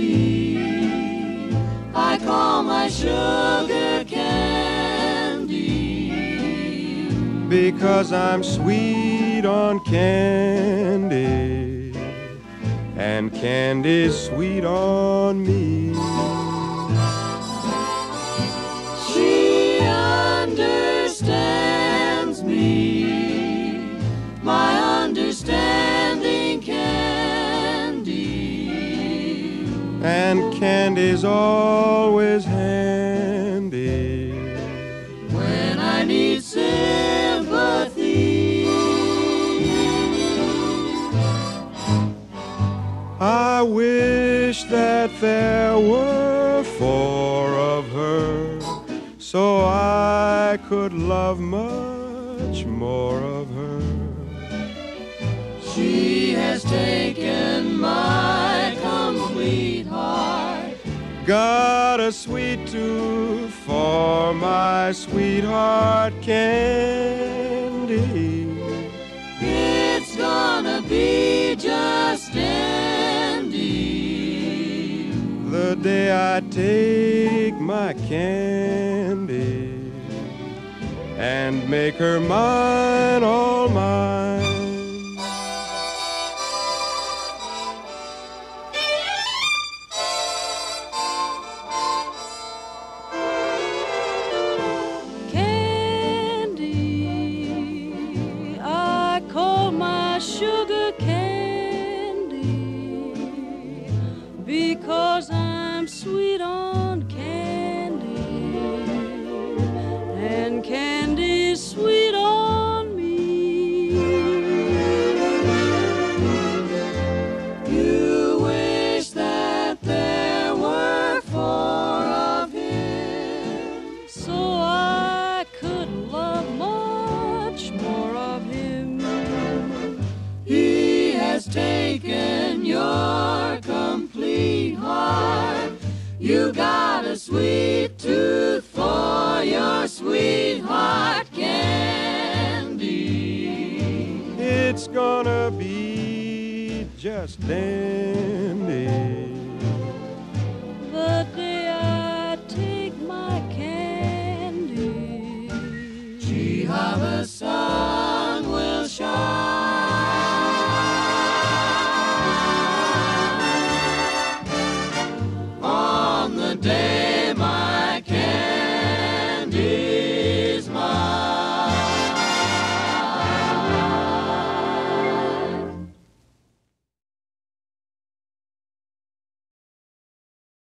candy. I call my sugar candy because I'm sweet on candy, and candy's sweet on me. And candy's always handy. when I need sympathy. I wish that there were four of her, so I could love much more of her. She has taken my Got a sweet tooth for my sweetheart candy. It's gonna be just dandy. The day I take my candy and make her mine, all mine. You got a sweet tooth for your sweetheart candy. It's gonna be just dandy.